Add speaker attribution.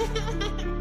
Speaker 1: Ha ha ha!